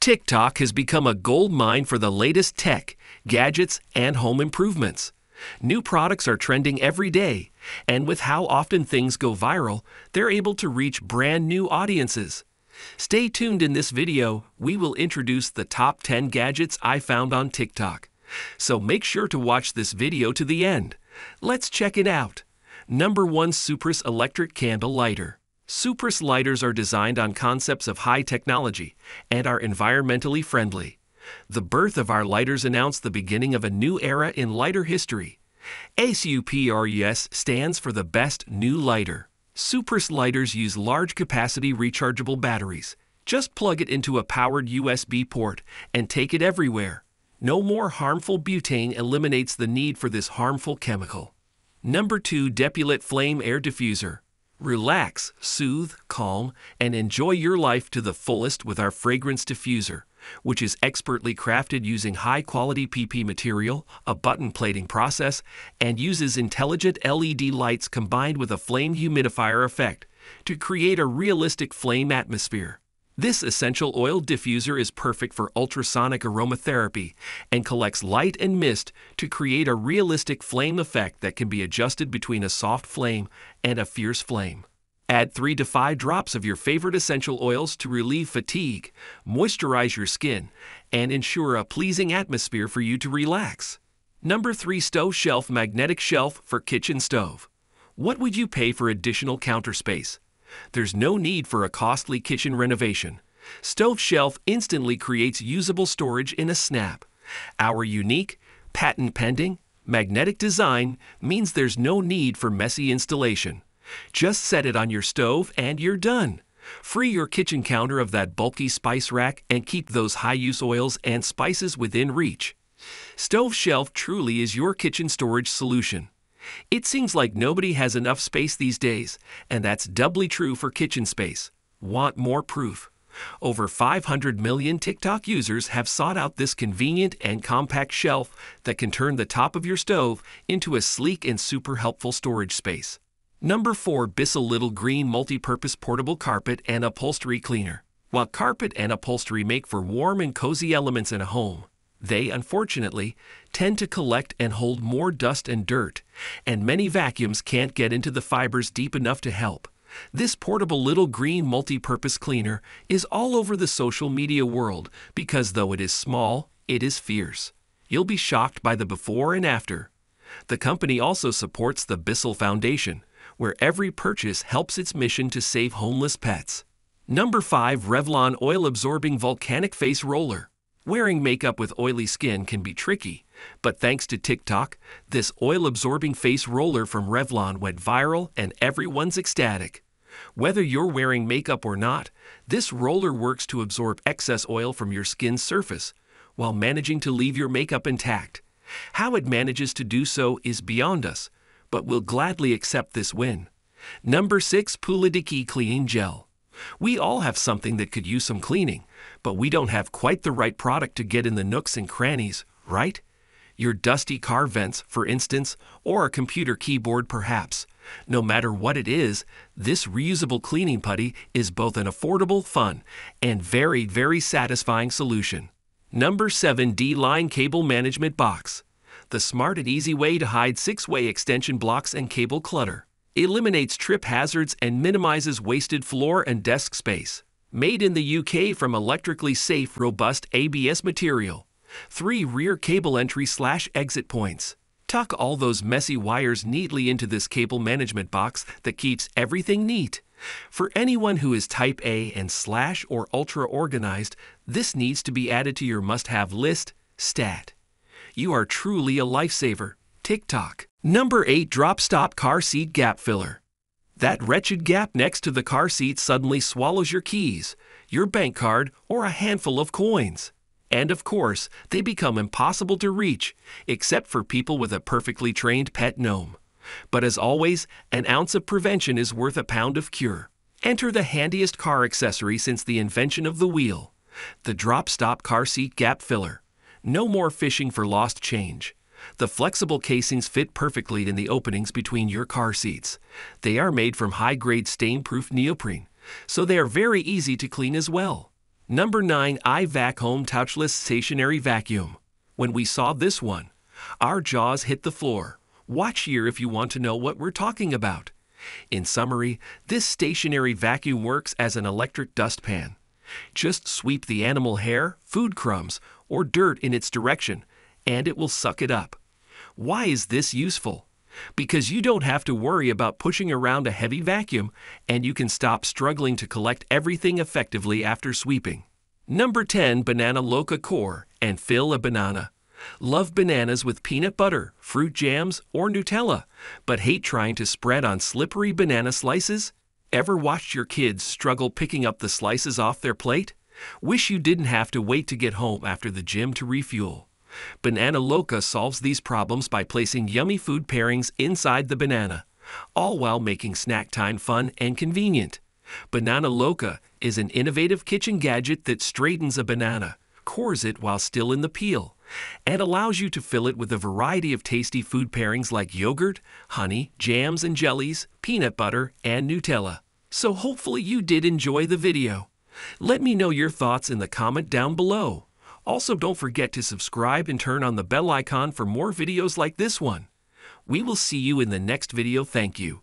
TikTok has become a gold mine for the latest tech, gadgets, and home improvements. New products are trending every day, and with how often things go viral, they're able to reach brand new audiences. Stay tuned in this video, we will introduce the top 10 gadgets I found on TikTok. So make sure to watch this video to the end. Let's check it out. Number 1 Supris Electric Candle Lighter. Supris lighters are designed on concepts of high technology and are environmentally friendly. The birth of our lighters announced the beginning of a new era in lighter history. ASUPRES stands for the best new lighter. Supris lighters use large capacity rechargeable batteries. Just plug it into a powered USB port and take it everywhere. No more harmful butane eliminates the need for this harmful chemical. Number 2 Depulite Flame Air Diffuser. Relax, soothe, calm, and enjoy your life to the fullest with our fragrance diffuser, which is expertly crafted using high quality PP material, a button plating process, and uses intelligent LED lights combined with a flame humidifier effect to create a realistic flame atmosphere. This essential oil diffuser is perfect for ultrasonic aromatherapy and collects light and mist to create a realistic flame effect that can be adjusted between a soft flame and a fierce flame. Add 3 to 5 drops of your favorite essential oils to relieve fatigue, moisturize your skin, and ensure a pleasing atmosphere for you to relax. Number 3 Stove Shelf Magnetic Shelf for Kitchen Stove. What would you pay for additional counter space? There's no need for a costly kitchen renovation. Stove Shelf instantly creates usable storage in a snap. Our unique, patent pending, magnetic design means there's no need for messy installation. Just set it on your stove and you're done. Free your kitchen counter of that bulky spice rack and keep those high use oils and spices within reach. Stove Shelf truly is your kitchen storage solution. It seems like nobody has enough space these days, and that's doubly true for kitchen space. Want more proof? Over 500 million TikTok users have sought out this convenient and compact shelf that can turn the top of your stove into a sleek and super helpful storage space. Number 4 Bissell Little Green Multi-Purpose Portable Carpet and Upholstery Cleaner. While carpet and upholstery make for warm and cozy elements in a home, they, unfortunately, tend to collect and hold more dust and dirt, and many vacuums can't get into the fibers deep enough to help. This portable little green multi-purpose cleaner is all over the social media world because though it is small, it is fierce. You'll be shocked by the before and after. The company also supports the Bissell Foundation, where every purchase helps its mission to save homeless pets. Number 5 Revlon Oil Absorbing Volcanic Face Roller Wearing makeup with oily skin can be tricky, but thanks to TikTok, this oil absorbing face roller from Revlon went viral and everyone's ecstatic. Whether you're wearing makeup or not, this roller works to absorb excess oil from your skin's surface while managing to leave your makeup intact. How it manages to do so is beyond us, but we'll gladly accept this win. Number 6 Pula Diki Cleaning Gel. We all have something that could use some cleaning, but we don't have quite the right product to get in the nooks and crannies, right? Your dusty car vents, for instance, or a computer keyboard perhaps. No matter what it is, this reusable cleaning putty is both an affordable, fun, and very, very satisfying solution. Number 7 D-Line Cable Management Box. The smart and easy way to hide six-way extension blocks and cable clutter. Eliminates trip hazards and minimizes wasted floor and desk space. Made in the UK from electrically safe, robust ABS material. Three rear cable entry slash exit points. Tuck all those messy wires neatly into this cable management box that keeps everything neat. For anyone who is type A and slash or ultra organized, this needs to be added to your must have list, stat. You are truly a lifesaver. TikTok. Number 8 Drop Stop Car Seat Gap Filler. That wretched gap next to the car seat suddenly swallows your keys, your bank card, or a handful of coins. And of course, they become impossible to reach, except for people with a perfectly trained pet gnome. But as always, an ounce of prevention is worth a pound of cure. Enter the handiest car accessory since the invention of the wheel the Drop Stop Car Seat Gap Filler. No more fishing for lost change. The flexible casings fit perfectly in the openings between your car seats. They are made from high-grade stain-proof neoprene, so they are very easy to clean as well. Number 9 iVac Home Touchless Stationary Vacuum. When we saw this one, our jaws hit the floor. Watch here if you want to know what we're talking about. In summary, this stationary vacuum works as an electric dustpan. Just sweep the animal hair, food crumbs, or dirt in its direction, and it will suck it up. Why is this useful? Because you don't have to worry about pushing around a heavy vacuum, and you can stop struggling to collect everything effectively after sweeping. Number 10 Banana Loca Core and fill a banana. Love bananas with peanut butter, fruit jams, or Nutella, but hate trying to spread on slippery banana slices? Ever watched your kids struggle picking up the slices off their plate? Wish you didn't have to wait to get home after the gym to refuel. Banana Loca solves these problems by placing yummy food pairings inside the banana, all while making snack time fun and convenient. Banana Loca is an innovative kitchen gadget that straightens a banana, cores it while still in the peel, and allows you to fill it with a variety of tasty food pairings like yogurt, honey, jams and jellies, peanut butter, and Nutella. So hopefully you did enjoy the video. Let me know your thoughts in the comment down below. Also, don't forget to subscribe and turn on the bell icon for more videos like this one. We will see you in the next video. Thank you.